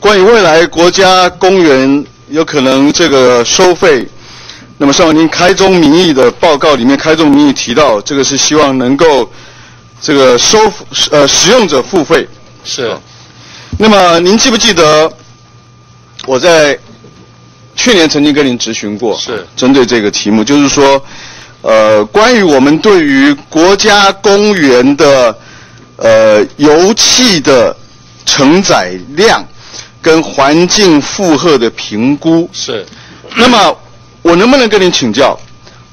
关于未来国家公园有可能这个收费，那么上文您开宗明义的报告里面开宗明义提到，这个是希望能够这个收呃使用者付费。是。那么您记不记得我在去年曾经跟您咨询过？是。针对这个题目，就是说，呃，关于我们对于国家公园的呃油气的承载量。跟环境负荷的评估是，那么我能不能跟您请教？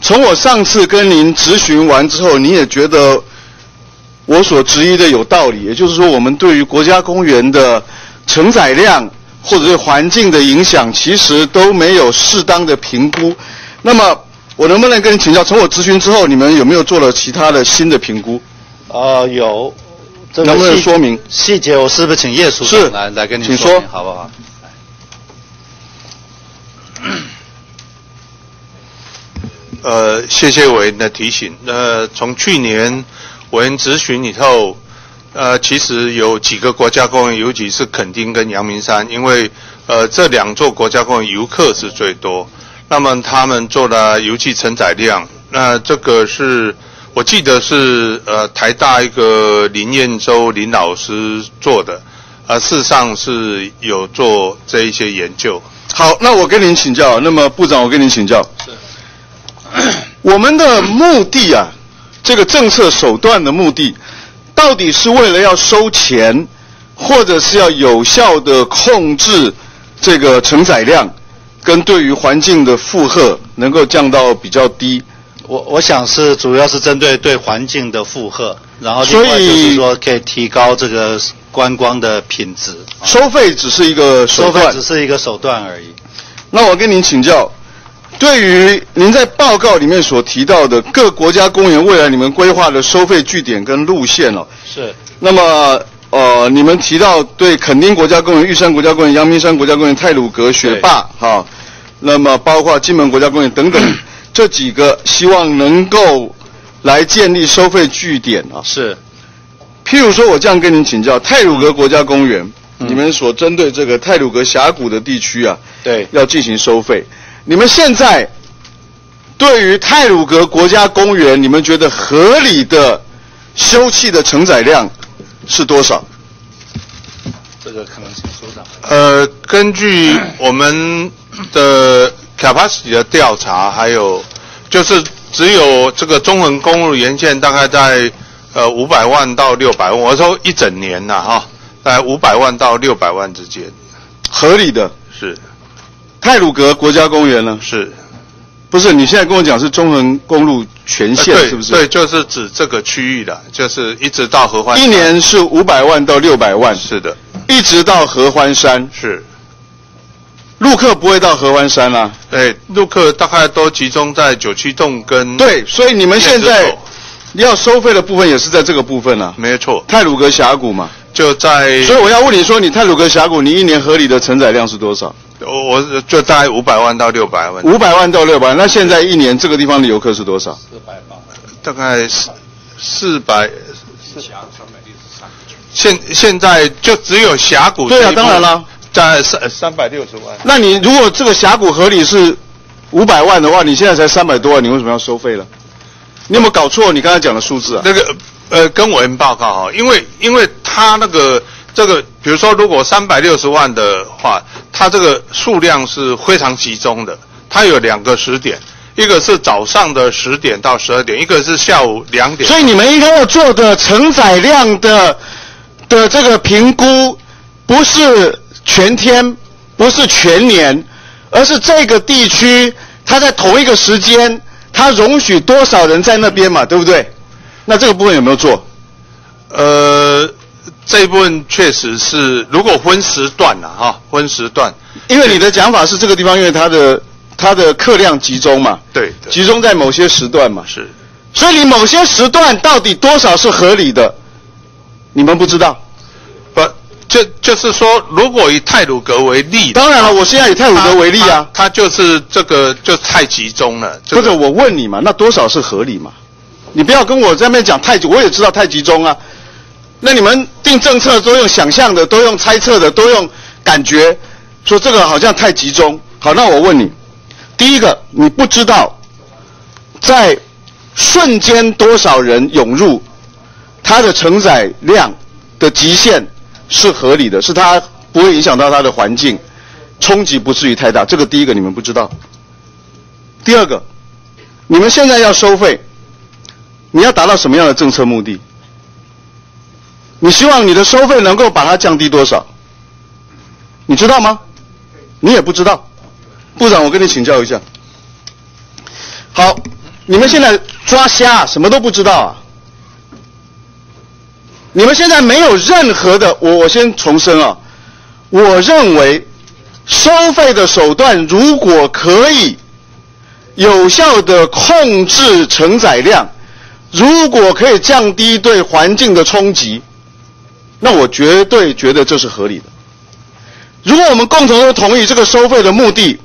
从我上次跟您咨询完之后，你也觉得我所质疑的有道理，也就是说，我们对于国家公园的承载量或者是环境的影响，其实都没有适当的评估。那么我能不能跟您请教？从我咨询之后，你们有没有做了其他的新的评估？啊，有。能不能说明细节？我是不是请叶叔长来来跟你说明，好不好？呃，谢谢委员的提醒。那从去年委员咨询以后，呃，其实有几个国家公园，尤其是垦丁跟阳明山，因为呃这两座国家公园游客是最多，那么他们做了油气承载量，那这个是。我记得是呃台大一个林彦洲林老师做的，呃事实上是有做这一些研究。好，那我跟您请教，那么部长我跟您请教。是。我们的目的啊，这个政策手段的目的，到底是为了要收钱，或者是要有效的控制这个承载量，跟对于环境的负荷能够降到比较低。我我想是主要是针对对环境的负荷，然后另外就是说可以提高这个观光的品质。收费只是一个手段，只是一个手段而已。那我跟您请教，对于您在报告里面所提到的各国家公园未来你们规划的收费据点跟路线哦，是。那么呃，你们提到对垦丁国家公园、玉山国家公园、阳明山国家公园、太鲁阁雪霸哈，那么包括金门国家公园等等。这几个希望能够来建立收费据点啊，是。譬如说，我这样跟您请教，泰鲁格国家公园，你们所针对这个泰鲁格峡谷的地区啊，对，要进行收费。你们现在对于泰鲁格国家公园，你们觉得合理的休憩的承载量是多少？这个可能请署长。呃，根据我们的。Capacity 的调查，还有就是只有这个中横公路沿线大概在呃五百万到六百万，我说一整年呐哈，在五百万到六百万之间，合理的是。泰鲁格国家公园呢？是，不是？你现在跟我讲是中横公路全线是不是？对，就是指这个区域的，就是一直到合欢。一年是五百万到六百万，是的，一直到合欢山是。陆客不会到合欢山啊？对，陆客大概都集中在九七洞跟。对，所以你们现在要收费的部分也是在这个部分啊。没错。泰鲁格峡谷嘛。就在。所以我要问你说，你泰鲁格峡谷，你一年合理的承载量是多少？我我就大概五百万到六百万。五百万到六百，那现在一年这个地方的游客是多少？四百万。大概四四百。四峡三百六十三。现现在就只有峡谷。对啊，当然了。在三三百六十万。那你如果这个峡谷合理是五百万的话，你现在才三百多万，你为什么要收费了？你有没有搞错？你刚才讲的数字啊？那个呃，跟我们报告哈，因为因为他那个这个，比如说如果三百六十万的话，它这个数量是非常集中的，它有两个时点，一个是早上的十点到十二点，一个是下午两点。所以你们应该要做的承载量的的这个评估，不是。全天不是全年，而是这个地区，它在同一个时间，它容许多少人在那边嘛，对不对？那这个部分有没有做？呃，这一部分确实是，如果分时段了哈，分时段。因为你的讲法是这个地方，因为它的它的客量集中嘛，对，集中在某些时段嘛，是。所以你某些时段到底多少是合理的？你们不知道。就就是说，如果以泰鲁格为例，当然了，我现在以泰鲁格为例啊，它就是这个就太集中了。或者我问你嘛，那多少是合理嘛？你不要跟我在那边讲太，我也知道太集中啊。那你们定政策都用想象的，都用猜测的，都用感觉，说这个好像太集中。好，那我问你，第一个，你不知道在瞬间多少人涌入，它的承载量的极限是合理的，是它不会影响到它的环境，冲击不至于太大。这个第一个你们不知道。第二个，你们现在要收费，你要达到什么样的政策目的？你希望你的收费能够把它降低多少？你知道吗？你也不知道。部长，我跟你请教一下。好，你们现在抓瞎，什么都不知道啊？你们现在没有任何的，我我先重申啊，我认为收费的手段如果可以有效的控制承载量，如果可以降低对环境的冲击。那我绝对觉得这是合理的。如果我们共同都同意这个收费的目的，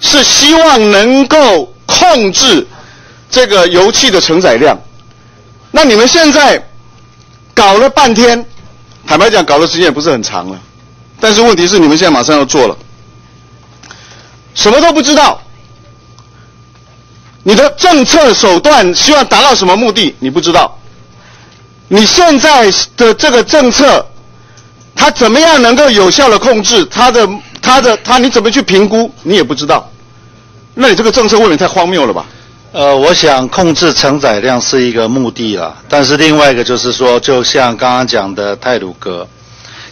是希望能够控制这个油气的承载量，那你们现在搞了半天，坦白讲，搞的时间也不是很长了。但是问题是，你们现在马上要做了，什么都不知道，你的政策手段希望达到什么目的，你不知道。你现在的这个政策，它怎么样能够有效的控制它的、它的、它？你怎么去评估？你也不知道。那你这个政策未免太荒谬了吧？呃，我想控制承载量是一个目的了，但是另外一个就是说，就像刚刚讲的泰鲁阁，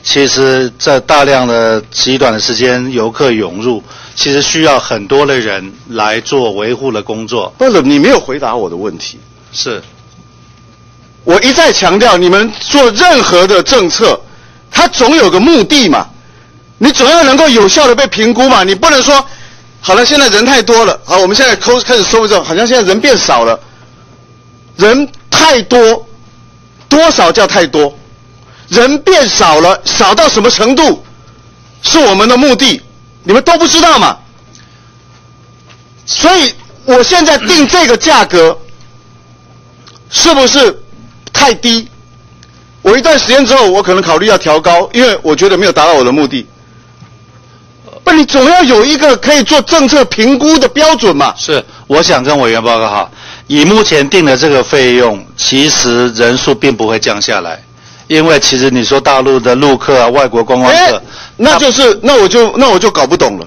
其实在大量的极短的时间游客涌入，其实需要很多的人来做维护的工作。不是，你没有回答我的问题。是。我一再强调，你们做任何的政策，它总有个目的嘛，你总要能够有效的被评估嘛，你不能说，好了，现在人太多了，好，我们现在抠开始收之后，好像现在人变少了，人太多，多少叫太多？人变少了，少到什么程度，是我们的目的，你们都不知道嘛？所以我现在定这个价格，是不是？太低，我一段时间之后，我可能考虑要调高，因为我觉得没有达到我的目的。不，你总要有一个可以做政策评估的标准嘛？是，我想跟委员报告哈，以目前定的这个费用，其实人数并不会降下来，因为其实你说大陆的陆客啊，外国观光客，那就是那我就那我就搞不懂了。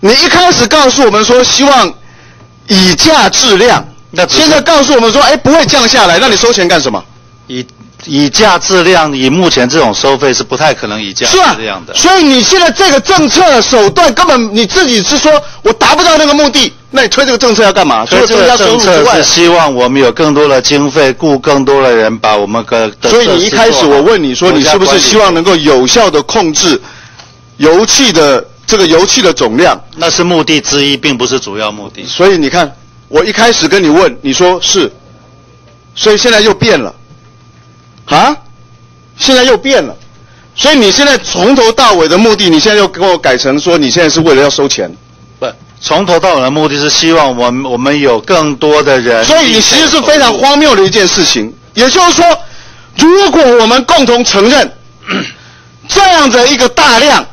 你一开始告诉我们说希望以价质量。那现在告诉我们说，哎，不会降下来，那你收钱干什么？以以价质量，以目前这种收费是不太可能以价质量的。所以你现在这个政策手段根本你自己是说我达不到那个目的，那你推这个政策要干嘛？推这个政策是希望我们有更多的经费，雇更多的人，把我们个。所以你一开始我问你说，你是不是希望能够有效的控制油气的这个油气的总量？那是目的之一，并不是主要目的。所以你看。我一开始跟你问，你说是，所以现在又变了，啊？现在又变了，所以你现在从头到尾的目的，你现在又给我改成说，你现在是为了要收钱？不，从头到尾的目的是希望我们我们有更多的人。所以你其实是非常荒谬的一件事情。也就是说，如果我们共同承认 这样的一个大量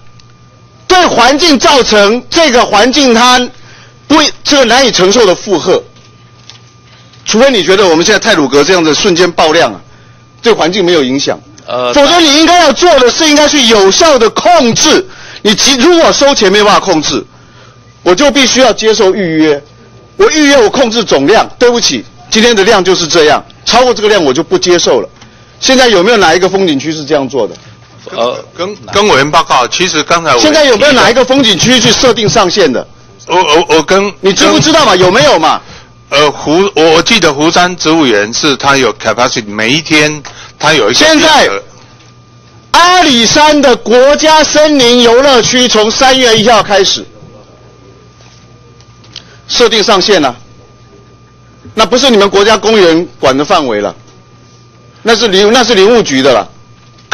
对环境造成这个环境它。不，这个难以承受的负荷，除非你觉得我们现在泰鲁格这样的瞬间爆量啊，对环境没有影响，呃，否则你应该要做的是应该去有效的控制。你即如果收钱没办法控制，我就必须要接受预约。我预约我控制总量，对不起，今天的量就是这样，超过这个量我就不接受了。现在有没有哪一个风景区是这样做的？呃，跟跟委员报告，其实刚才我现在有没有哪一个风景区去设定上限的？我我我跟你知不知道嘛？有没有嘛？呃，湖我我记得湖山植物园是它有 capacity，每一天它有一个。现在阿里山的国家森林游乐区从三月一号开始设定上限了，那不是你们国家公园管的范围了，那是林那是林务局的了。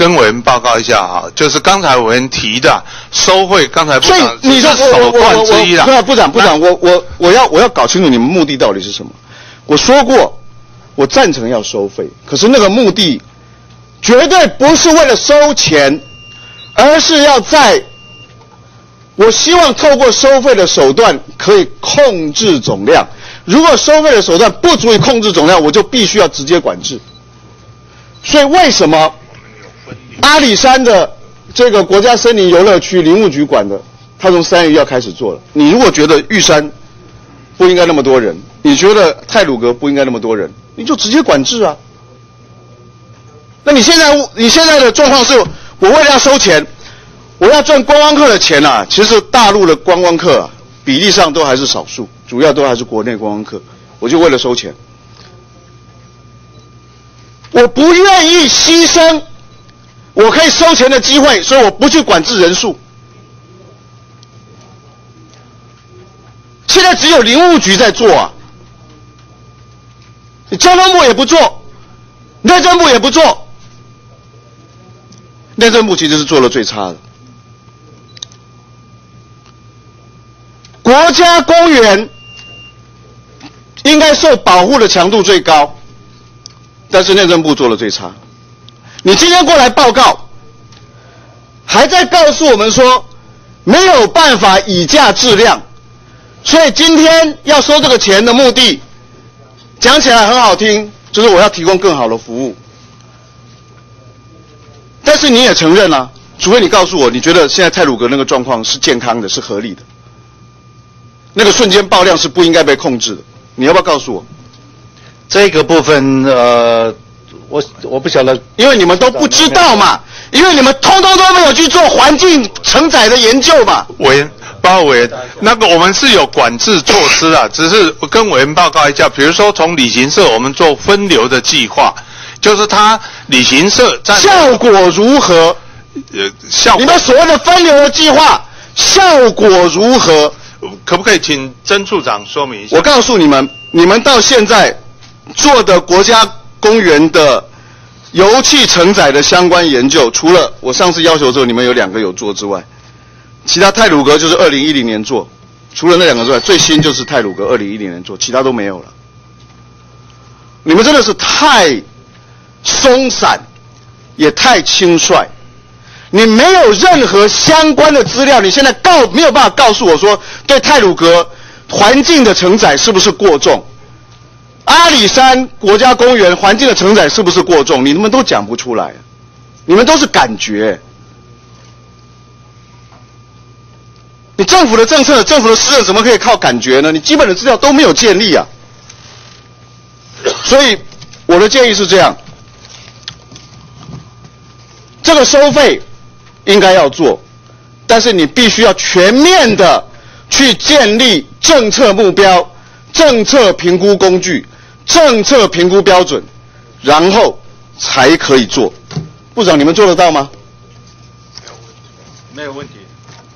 跟委员报告一下哈，就是刚才委员提的收费，刚才部长你说手段之一了。部长部长，我我我要我要搞清楚你们目的到底是什么。我说过，我赞成要收费，可是那个目的绝对不是为了收钱，而是要在，我希望透过收费的手段可以控制总量。如果收费的手段不足以控制总量，我就必须要直接管制。所以为什么阿里山的这个国家森林游乐区林务局管的，他从三月要开始做了。你如果觉得玉山不应该那么多人，你觉得泰鲁阁不应该那么多人，你就直接管制啊。那你现在你现在的状况是，我为了要收钱，我要赚观光客的钱啊。其实大陆的观光客啊，比例上都还是少数，主要都还是国内观光客。我就为了收钱。我不愿意牺牲我可以收钱的机会，所以我不去管制人数。现在只有林务局在做啊，交通部也不做，内政部也不做，内政部其实是做的最差的。国家公园应该受保护的强度最高。但是内政部做的最差。你今天过来报告，还在告诉我们说没有办法以价质量，所以今天要收这个钱的目的，讲起来很好听，就是我要提供更好的服务。但是你也承认啊，除非你告诉我，你觉得现在泰鲁格那个状况是健康的，是合理的，那个瞬间爆量是不应该被控制的，你要不要告诉我？这个部分，呃，我我不晓得，因为你们都不知道嘛，因为你们通通都没有去做环境承载的研究嘛。委员，包委员，那个我们是有管制措施啊，只是跟委员报告一下，比如说从旅行社我们做分流的计划，就是他旅行社在效果如何？呃，效你们所谓的分流的计划效果如何？可不可以请曾处长说明一下？我告诉你们，你们到现在。做的国家公园的油气承载的相关研究，除了我上次要求之后你们有两个有做之外，其他泰鲁阁就是二零一零年做，除了那两个之外，最新就是泰鲁阁二零一零年做，其他都没有了。你们真的是太松散，也太轻率，你没有任何相关的资料，你现在告没有办法告诉我说，对泰鲁阁环境的承载是不是过重？阿里山国家公园环境的承载是不是过重？你们都讲不出来，你们都是感觉。你政府的政策、政府的施政怎么可以靠感觉呢？你基本的资料都没有建立啊。所以我的建议是这样：这个收费应该要做，但是你必须要全面的去建立政策目标、政策评估工具。政策评估标准，然后才可以做。部长，你们做得到吗？没有问题。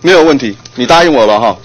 没有问题，你答应我了哈。